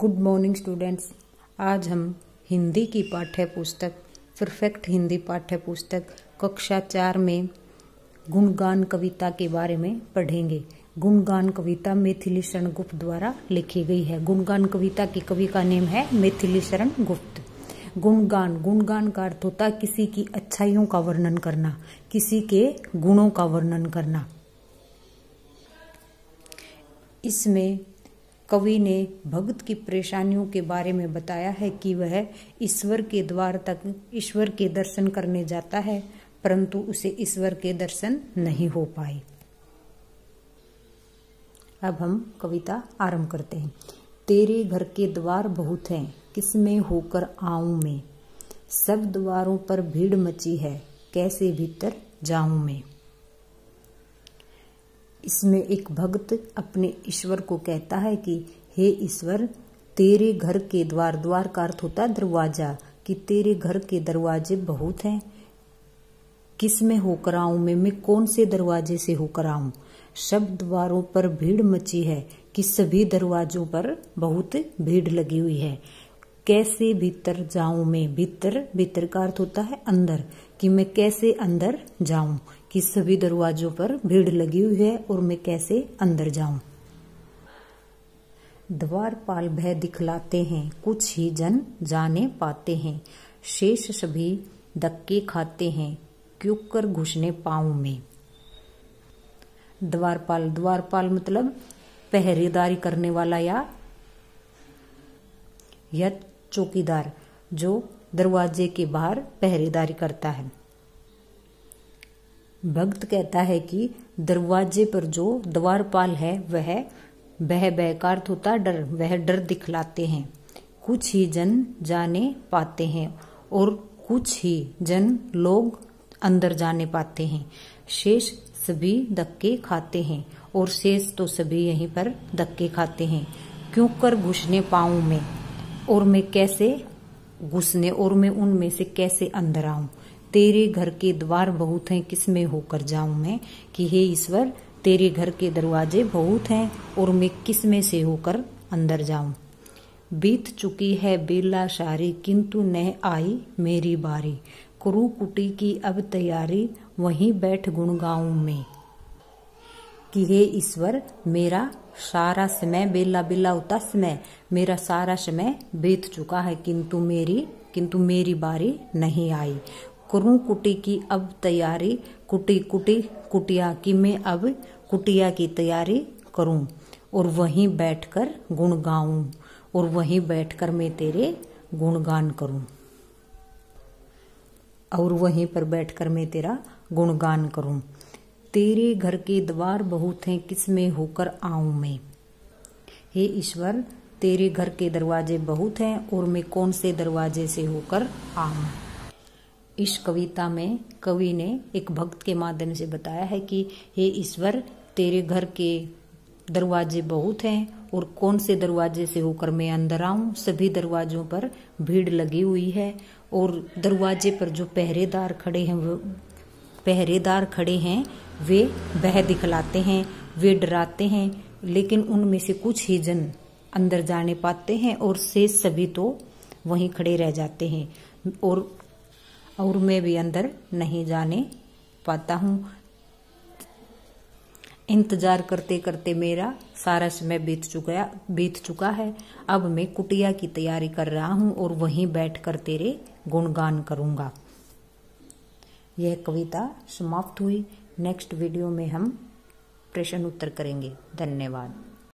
Good morning students आज हम हिंदी की पाठ्य पुस्तक परफेक्ट हिंदी पाठ्य पुस्तक कक्षा चार में गुणगान कविता के बारे में पढ़ेंगे। गुणगान कविता मैथिली शरण गुप्त द्वारा लिखी गई है। गुणगान कविता की कवि का नेम है मैथिली शरण गुप्त। गुणगान गुणगान का अर्थ होता है किसी की अच्छाइयों का वर्णन करना, किसी के गुणों का वर्णन करना। इसमें कवि ने भक्त की परेशानियों के बारे में बताया है कि वह ईश्वर के द्वार तक ईश्वर के दर्शन करने जाता है, परंतु उसे ईश्वर के दर्शन नहीं हो पाए। अब हम कविता आरंभ करते हैं। तेरे घर के द्वार बहुत हैं किसमें होकर आऊँ मैं? सब द्वारों पर भीड़ मची है, कैसे भीतर जाऊँ मैं? इसमें एक भक्त अपने ईश्वर को कहता है कि, हे ईश्वर, तेरे घर के द्वार द्वार का अर्थ होता है दरवाज़ा, कि तेरे घर के दरवाजे बहुत हैं। किसमें होकर आऊँ मैं? मैं कौन से दरवाजे से होकर आऊँ? सब द्वारों पर भीड़ मची है कि सभी दरवाजों पर बहुत भीड़ लगी हुई है। कैसे भीतर जाऊँ मैं? भीतर भीतर का अर्थ होता है अंदर, कि मैं कैसे अंदर जाऊँ? कि सभी दरवाजों पर भीड़ लगी हुई है और मैं कैसे अंदर जाऊँ? द्वारपाल भय दिखलाते हैं, कुछ ही जन जाने पाते हैं। शेष सभी धक्के खाते हैं क्यों कर घुसने पाऊँ में। द्वारपाल द्वारपाल मतलब पहरेदारी करने वाला या या चौकीदार, जो दरवाजे के बाहर पहरेदारी करता है। भक्त कहता है कि दरवाजे पर जो द्वारपाल है, वह बह बहकार होता डर, वह डर दिखलाते हैं। कुछ ही जन जाने पाते हैं और कुछ ही जन लोग अंदर जाने पाते हैं। शेष सभी धक्के खाते हैं और शेष तो सभी यहीं पर धक्के खाते हैं। क्यों कर घुसने पाऊँ मैं? और मैं कैसे घुसने और मैं उनमें से कैसे अंदर आऊँ? तेरे घर के द्वार बहुत हैं, किसमें होकर जाऊँ मैं? कि हे ईश्वर, तेरे घर के दरवाजे बहुत हैं और मैं किसमें से होकर अंदर जाऊँ? बीत चुकी है बेला शारी, किंतु न आई मेरी बारी। कुरु कुटी की अब तैयारी, वहीं बैठ गुण गाऊं मैं। कि हे ईश्वर, मेरा सारा समय बेला बेला होता समय, मेरा सारा समय बीत चुका है, किंतु मेरी किंतु मेरी बारी नहीं आई। करूँ कुटी की अब तैयारी, कुटी कुटी कुटिया की मैं अब कुटिया की तैयारी करूँ। और वहीं बैठकर गुण गाऊं, और वहीं बैठकर मैं तेरे गुणगान करूँ। और वहीं पर बैठकर मैं तेरा गुणगान करूँ। तेरे घर के द्वार बहुत हैं किसमें होकर आऊँ मैं? हे ईश्वर, तेरे घर के दरवाजे बहुत हैं, और मैं कौन से दरवाजे से होकर आऊँ? इस कविता में, कवि ने एक भक्त के माध्यम से बताया है कि, हे ईश्वर, तेरे घर के दरवाजे बहुत हैं, और कौन से दरवाजे से होकर मैं अंदर आऊँ? सभी दरवाजों पर भीड़ लगी हुई है, और दरवाजे पर जो पहरेदार खड़े हैं, वो, पहरेदार खड़े हैं, वे बह दिखलाते हैं, वे डराते हैं, लेकिन उनमें से कुछ ही जन अंदर जाने पाते हैं, और शेष सभी तो वहीं खड़े रह जाते हैं, और और मैं भी अंदर नहीं जाने पाता हूँ। इंतज़ार करते करते मेरा सारा समय बीत चुका बीत चुका है। अब मैं कुटिया की तैयारी कर रहा हूँ और वहीं बैठकर तेरे गुणगान करूँगा। यह कविता समाप्त हुई। नेक्स्ट वीडियो में हम प्रश्न उत्तर करेंगे। धन्यवाद।